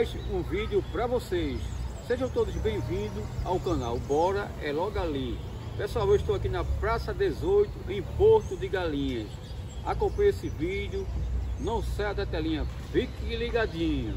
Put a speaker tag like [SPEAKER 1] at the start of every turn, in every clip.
[SPEAKER 1] mais um vídeo para vocês. Sejam todos bem-vindos ao canal Bora é logo ali. Pessoal, eu estou aqui na Praça 18, em Porto de Galinhas. Acompanhe esse vídeo, não saia da telinha, fique ligadinho.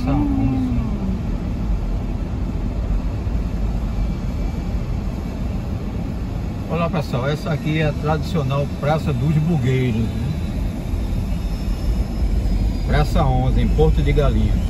[SPEAKER 1] Praça 11. Olá pessoal, essa aqui é a tradicional Praça dos Bugueiros. né? Praça 11, em Porto de Galinhas.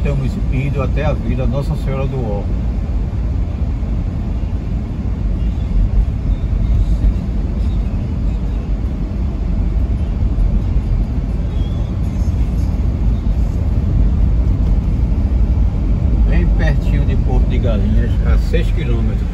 [SPEAKER 1] Estamos indo até a Vila Nossa Senhora do Ó. Bem pertinho de Porto de Galinhas, a 6 quilômetros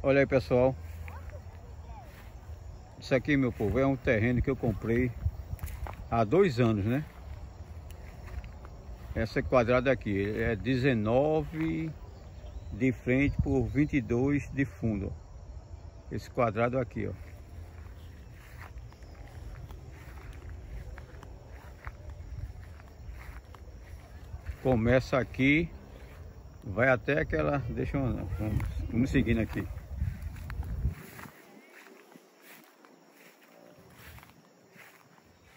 [SPEAKER 1] Olha aí pessoal. Isso aqui, meu povo, é um terreno que eu comprei há dois anos, né? Essa quadrada aqui é 19 de frente por 22 de fundo. Esse quadrado aqui, ó. Começa aqui, vai até aquela. Deixa eu. Vamos, vamos seguindo aqui.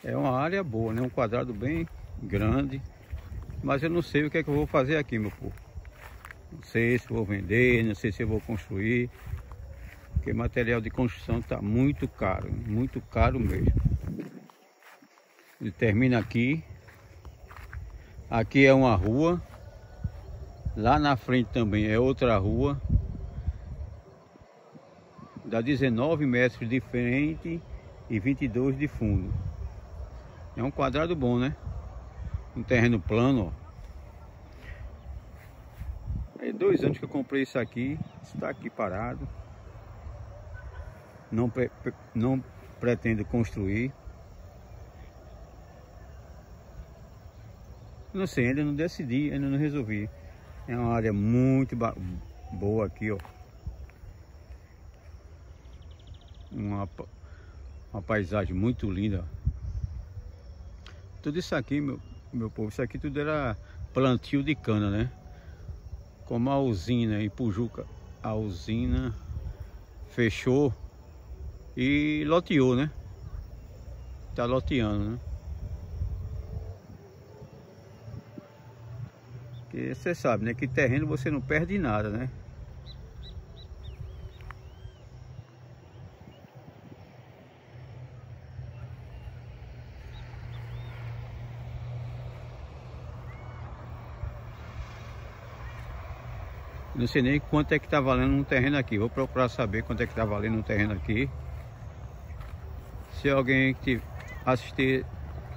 [SPEAKER 1] É uma área boa, né? Um quadrado bem grande. Mas eu não sei o que é que eu vou fazer aqui, meu povo. Não sei se vou vender, não sei se vou construir. Porque material de construção está muito caro, muito caro mesmo. Ele termina aqui. Aqui é uma rua. Lá na frente também é outra rua. Dá 19 metros de frente e 22 de fundo. É um quadrado bom, né? Um terreno plano, ó. É dois anos que eu comprei isso aqui. Está aqui parado. Não, pre não pretendo construir. Não sei, ainda não decidi, ainda não resolvi. É uma área muito boa aqui, ó. Uma, uma paisagem muito linda. Tudo isso aqui, meu, meu povo, isso aqui tudo era plantio de cana, né? Como a usina em Pujuca, a usina fechou e loteou, né? Tá loteando, né? Que você sabe, né? Que terreno você não perde nada, né? Não sei nem quanto é que tá valendo um terreno aqui. Vou procurar saber quanto é que tá valendo um terreno aqui. Se alguém que assistir,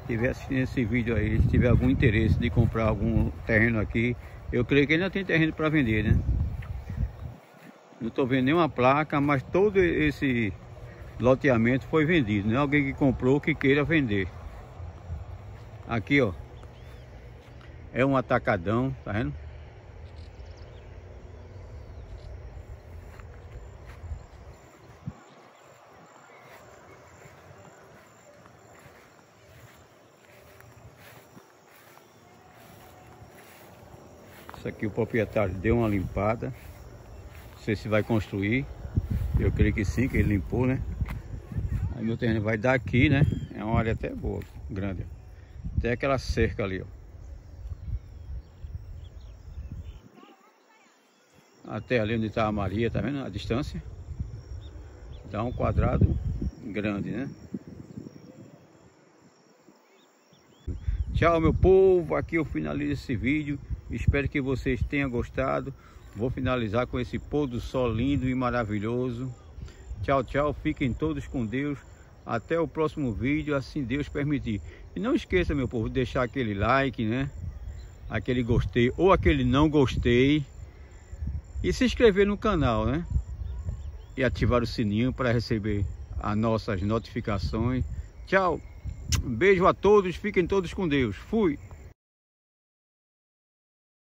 [SPEAKER 1] estiver assistindo esse vídeo aí, se tiver algum interesse de comprar algum terreno aqui, eu creio que ainda tem terreno para vender, né? Não estou vendo nenhuma placa, mas todo esse loteamento foi vendido, né? Alguém que comprou que queira vender. Aqui, ó. É um atacadão, tá vendo? Isso aqui o proprietário deu uma limpada. Não sei se vai construir. Eu creio que sim, que ele limpou, né? Aí meu terreno vai dar aqui, né? É uma área até boa, grande. Até aquela cerca ali, ó. Até ali onde está a Maria, tá vendo? A distância. Dá um quadrado grande, né? Tchau, meu povo. Aqui eu finalizo esse vídeo. Espero que vocês tenham gostado. Vou finalizar com esse pôr do sol lindo e maravilhoso. Tchau, tchau. Fiquem todos com Deus. Até o próximo vídeo, assim Deus permitir. E não esqueça, meu povo, de deixar aquele like, né? Aquele gostei ou aquele não gostei. E se inscrever no canal, né? E ativar o sininho para receber as nossas notificações. Tchau. Beijo a todos. Fiquem todos com Deus. Fui.